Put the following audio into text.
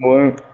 Boa.